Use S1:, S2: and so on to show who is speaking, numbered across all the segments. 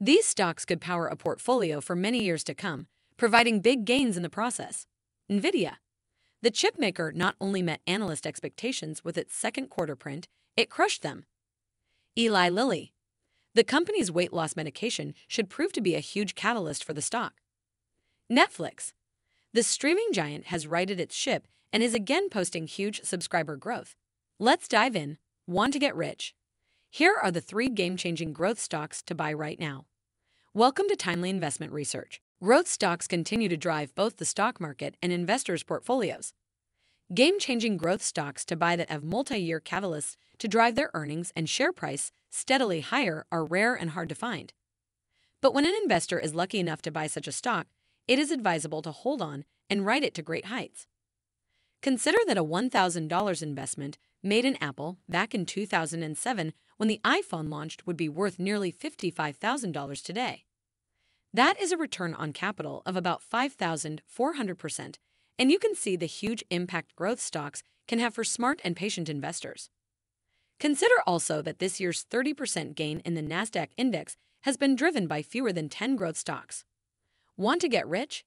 S1: These stocks could power a portfolio for many years to come, providing big gains in the process. NVIDIA. The chipmaker not only met analyst expectations with its second quarter print, it crushed them. Eli Lilly. The company's weight loss medication should prove to be a huge catalyst for the stock. Netflix. The streaming giant has righted its ship and is again posting huge subscriber growth. Let's dive in. Want to get rich? Here are the three game changing growth stocks to buy right now. Welcome to Timely Investment Research. Growth stocks continue to drive both the stock market and investors' portfolios. Game changing growth stocks to buy that have multi year catalysts to drive their earnings and share price steadily higher are rare and hard to find. But when an investor is lucky enough to buy such a stock, it is advisable to hold on and ride it to great heights. Consider that a $1,000 investment made in Apple back in 2007 when the iPhone launched would be worth nearly $55,000 today. That is a return on capital of about 5,400%, and you can see the huge impact growth stocks can have for smart and patient investors. Consider also that this year's 30% gain in the NASDAQ index has been driven by fewer than 10 growth stocks. Want to get rich?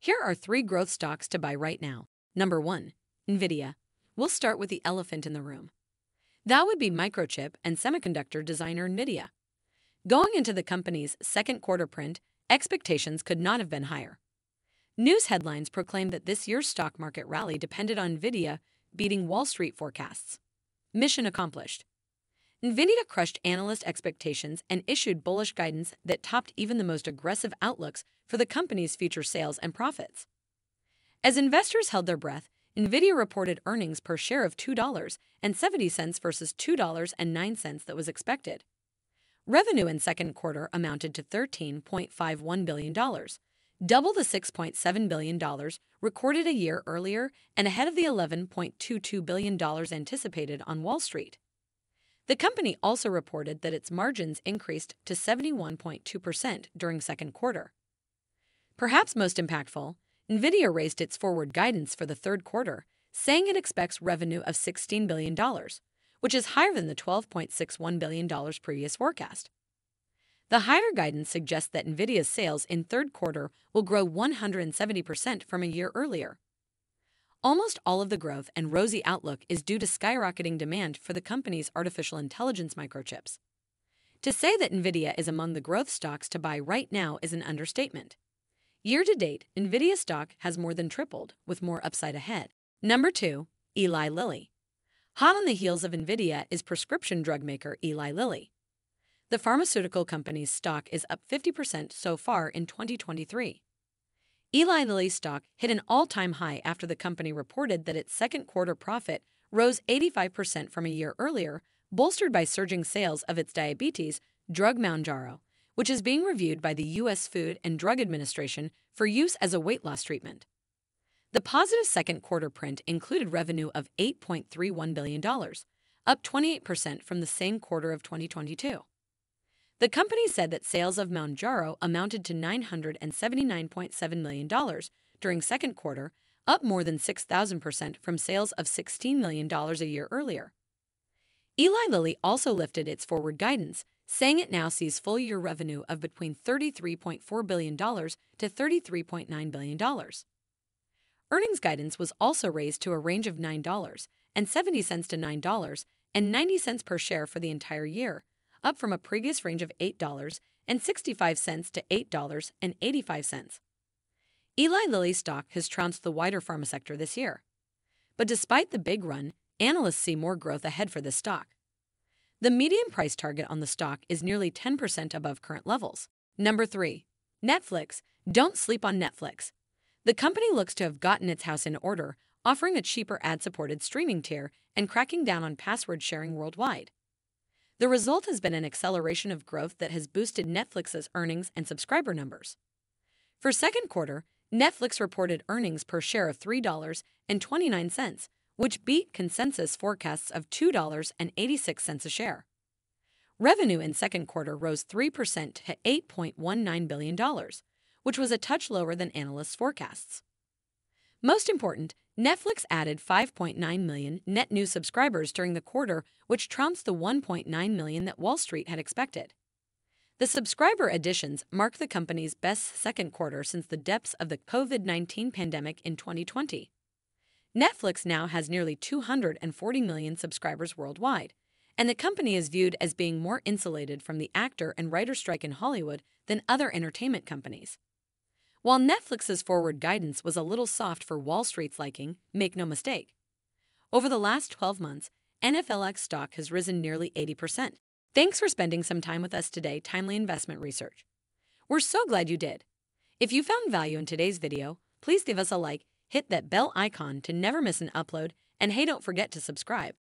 S1: Here are three growth stocks to buy right now. Number 1. NVIDIA. We'll start with the elephant in the room. That would be microchip and semiconductor designer NVIDIA. Going into the company's second quarter print, expectations could not have been higher. News headlines proclaimed that this year's stock market rally depended on NVIDIA beating Wall Street forecasts. Mission accomplished. NVIDIA crushed analyst expectations and issued bullish guidance that topped even the most aggressive outlooks for the company's future sales and profits. As investors held their breath, NVIDIA reported earnings per share of $2.70 versus $2.09 that was expected. Revenue in second quarter amounted to $13.51 billion, double the $6.7 billion recorded a year earlier and ahead of the $11.22 billion anticipated on Wall Street. The company also reported that its margins increased to 71.2% during second quarter. Perhaps most impactful, NVIDIA raised its forward guidance for the third quarter, saying it expects revenue of $16 billion, which is higher than the $12.61 billion previous forecast. The higher guidance suggests that NVIDIA's sales in third quarter will grow 170% from a year earlier. Almost all of the growth and rosy outlook is due to skyrocketing demand for the company's artificial intelligence microchips. To say that NVIDIA is among the growth stocks to buy right now is an understatement. Year to date, NVIDIA stock has more than tripled, with more upside ahead. Number 2. Eli Lilly. Hot on the heels of NVIDIA is prescription drug maker Eli Lilly. The pharmaceutical company's stock is up 50% so far in 2023. Eli Lilly's stock hit an all time high after the company reported that its second quarter profit rose 85% from a year earlier, bolstered by surging sales of its diabetes drug Mounjaro, which is being reviewed by the U.S. Food and Drug Administration for use as a weight loss treatment. The positive second quarter print included revenue of $8.31 billion, up 28% from the same quarter of 2022. The company said that sales of Mounjaro amounted to $979.7 million during second quarter, up more than 6,000% from sales of $16 million a year earlier. Eli Lilly also lifted its forward guidance, saying it now sees full year revenue of between $33.4 billion to $33.9 billion. Earnings guidance was also raised to a range of $9.70 to $9.90 per share for the entire year, up from a previous range of $8.65 to $8.85. Eli Lilly stock has trounced the wider pharma sector this year. But despite the big run, analysts see more growth ahead for this stock. The median price target on the stock is nearly 10% above current levels. Number 3. Netflix. Don't sleep on Netflix. The company looks to have gotten its house in order, offering a cheaper ad supported streaming tier and cracking down on password sharing worldwide. The result has been an acceleration of growth that has boosted Netflix's earnings and subscriber numbers. For second quarter, Netflix reported earnings per share of $3.29, which beat consensus forecasts of $2.86 a share. Revenue in second quarter rose 3% to $8.19 billion, which was a touch lower than analysts' forecasts. Most important, Netflix added 5.9 million net new subscribers during the quarter, which trumps the 1.9 million that Wall Street had expected. The subscriber additions mark the company's best second quarter since the depths of the COVID 19 pandemic in 2020. Netflix now has nearly 240 million subscribers worldwide, and the company is viewed as being more insulated from the actor and writer strike in Hollywood than other entertainment companies. While Netflix's forward guidance was a little soft for Wall Street's liking, make no mistake. Over the last 12 months, NFLX stock has risen nearly 80%. Thanks for spending some time with us today, Timely Investment Research. We're so glad you did. If you found value in today's video, please give us a like, hit that bell icon to never miss an upload, and hey, don't forget to subscribe.